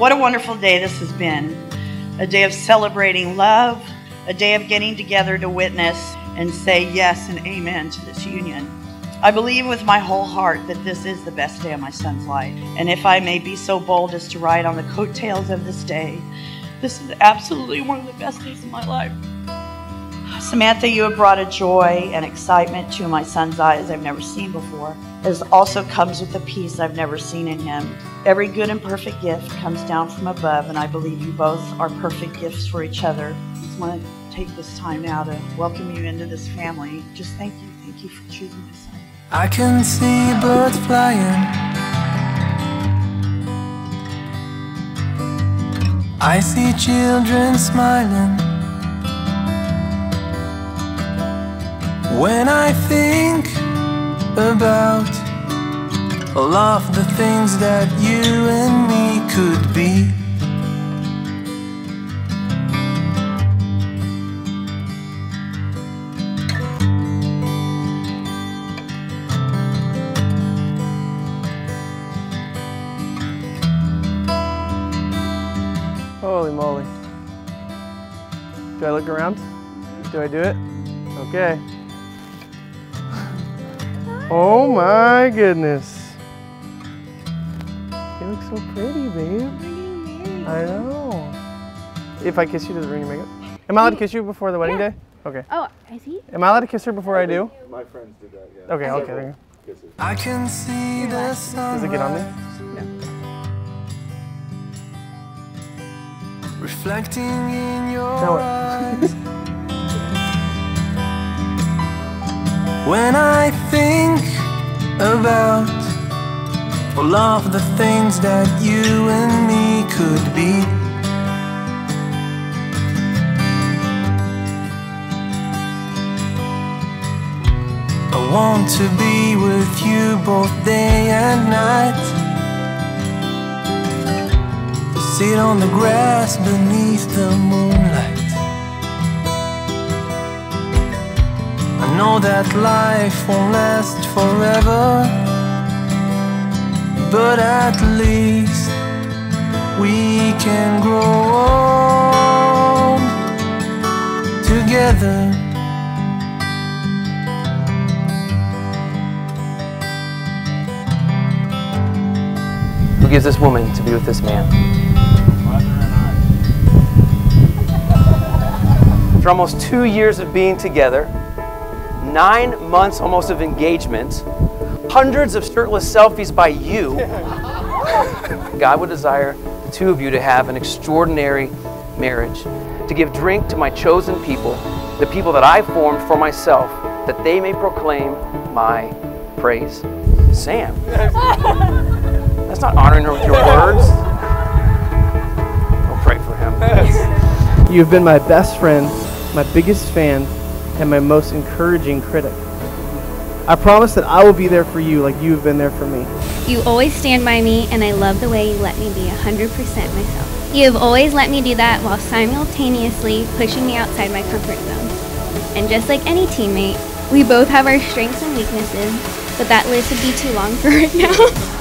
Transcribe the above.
What a wonderful day this has been. A day of celebrating love, a day of getting together to witness and say yes and amen to this union. I believe with my whole heart that this is the best day of my son's life. And if I may be so bold as to ride on the coattails of this day, this is absolutely one of the best days of my life. Samantha, you have brought a joy and excitement to my son's eyes I've never seen before. It also comes with a peace I've never seen in him. Every good and perfect gift comes down from above, and I believe you both are perfect gifts for each other. I just want to take this time now to welcome you into this family. Just thank you. Thank you for choosing my son. I can see birds flying. I see children smiling. When I think about all of the things that you and me could be. Holy moly. Do I look around? Do I do it? Okay. Oh my goodness. You look so pretty, babe. I know. If I kiss you, does it ruin your makeup? Am I allowed to kiss you before the wedding Yeah. day? Okay. Oh, is he? Am I allowed to kiss her before I do? My friends did that, yeah. Okay, okay. there you Kisses. I can see the go. sun. Does it get on there? reflecting in your Now eyes. When I think about all of the things that you and me could be. I want to be with you both day and night. Sit on the grass beneath the moonlight. Know that life won't last forever, but at least we can grow old together. Who gives this woman to be with this man? For almost two years of being together, nine months almost of engagement, hundreds of shirtless selfies by you, God would desire the two of you to have an extraordinary marriage, to give drink to my chosen people, the people that I formed for myself, that they may proclaim my praise. Sam. That's not honoring her with your words. Don't pray for him. You've been my best friend, my biggest fan, and my most encouraging critic. I promise that I will be there for you like you have been there for me. You always stand by me, and I love the way you let me be 100% myself. You have always let me do that while simultaneously pushing me outside my comfort zone. And just like any teammate, we both have our strengths and weaknesses, but that list would be too long for right now.